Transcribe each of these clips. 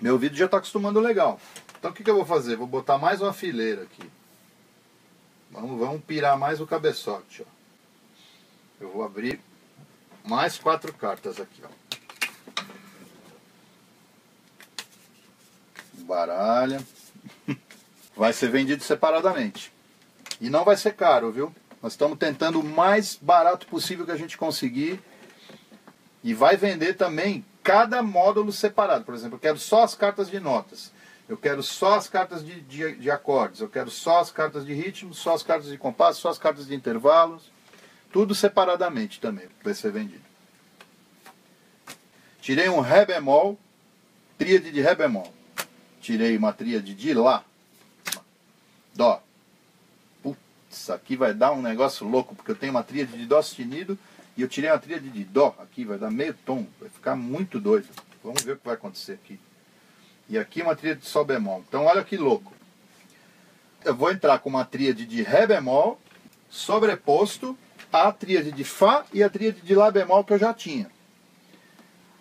Meu ouvido já está acostumando legal. Então o que, que eu vou fazer? Vou botar mais uma fileira aqui. Vamos, vamos pirar mais o cabeçote. Ó. Eu vou abrir mais quatro cartas aqui. Ó. Baralha. Vai ser vendido separadamente. E não vai ser caro, viu? Nós estamos tentando o mais barato possível que a gente conseguir. E vai vender também cada módulo separado. Por exemplo, eu quero só as cartas de notas. Eu quero só as cartas de, de, de acordes. Eu quero só as cartas de ritmo, só as cartas de compasso, só as cartas de intervalos. Tudo separadamente também vai ser vendido. Tirei um Ré bemol, tríade de Ré bemol. Tirei uma tríade de Lá, Dó, isso aqui vai dar um negócio louco, porque eu tenho uma tríade de Dó sustenido e eu tirei uma tríade de Dó aqui, vai dar meio tom, vai ficar muito doido. Vamos ver o que vai acontecer aqui. E aqui uma tríade de Sol bemol. Então olha que louco. Eu vou entrar com uma tríade de Ré bemol sobreposto à tríade de Fá e a tríade de Lá bemol que eu já tinha.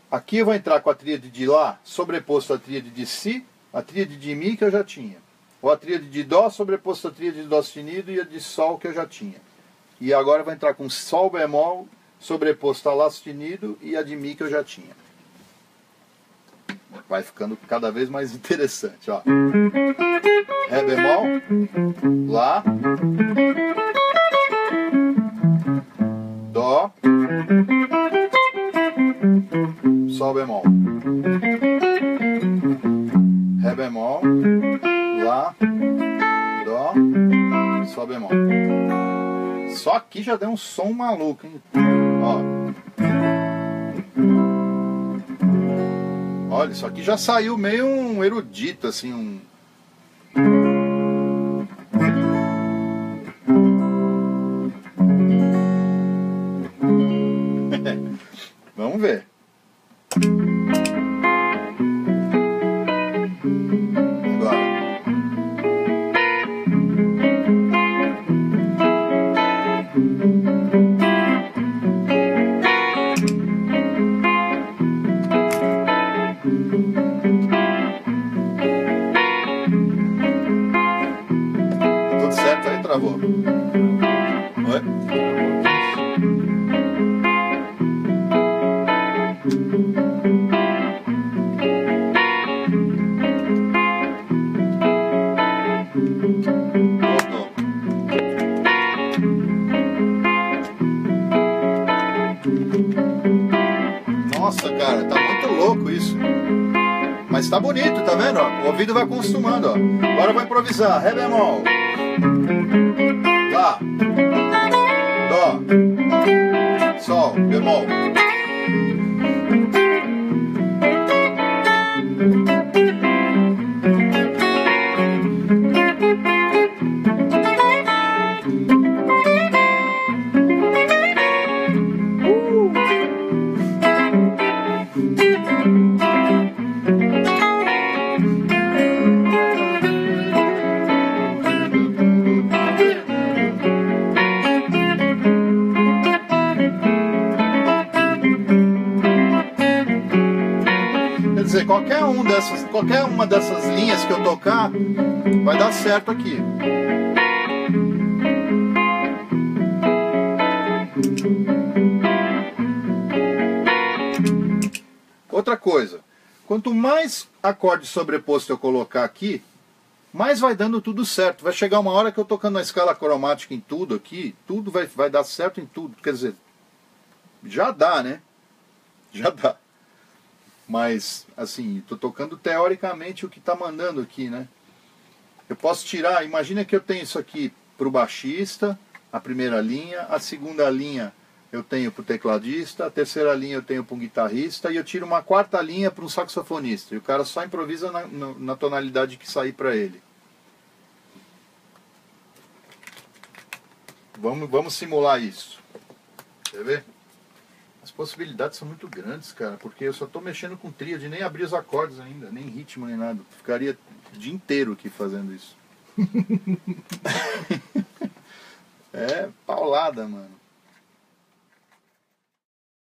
Aqui eu vou entrar com a tríade de Lá sobreposto à tríade de Si, a tríade de Mi que eu já tinha ou a tríade de Dó sobreposto à tríade de Dó sustenido e a de Sol que eu já tinha. E agora vai entrar com Sol bemol sobreposto a Lá sustenido e a de Mi que eu já tinha. Vai ficando cada vez mais interessante. Ó. Ré bemol, Lá, Dó, Sol bemol, Ré bemol, Lá, Dó, Sol bemol. Só aqui já deu um som maluco, hein? Ó. Olha, isso aqui já saiu meio um erudito, assim, um. Vamos ver. Voltou. Nossa, cara, tá muito louco isso. Mas tá bonito, tá vendo? O ouvido vai acostumando. Agora eu vou improvisar. Ré bemol. Sol, dizer, qualquer, um dessas, qualquer uma dessas linhas que eu tocar vai dar certo aqui. Outra coisa, quanto mais acorde sobreposto eu colocar aqui, mais vai dando tudo certo. Vai chegar uma hora que eu tocando na escala cromática em tudo aqui, tudo vai, vai dar certo em tudo. Quer dizer, já dá, né? Já dá. Mas, assim, estou tocando teoricamente o que está mandando aqui, né? Eu posso tirar, imagina que eu tenho isso aqui para o baixista, a primeira linha, a segunda linha eu tenho para o tecladista, a terceira linha eu tenho para um guitarrista e eu tiro uma quarta linha para um saxofonista. E o cara só improvisa na, na, na tonalidade que sair para ele. Vamos, vamos simular isso. Quer ver? As possibilidades são muito grandes, cara, porque eu só estou mexendo com tríade, nem abri os acordes ainda, nem ritmo, nem nada. Ficaria o dia inteiro aqui fazendo isso. é paulada, mano.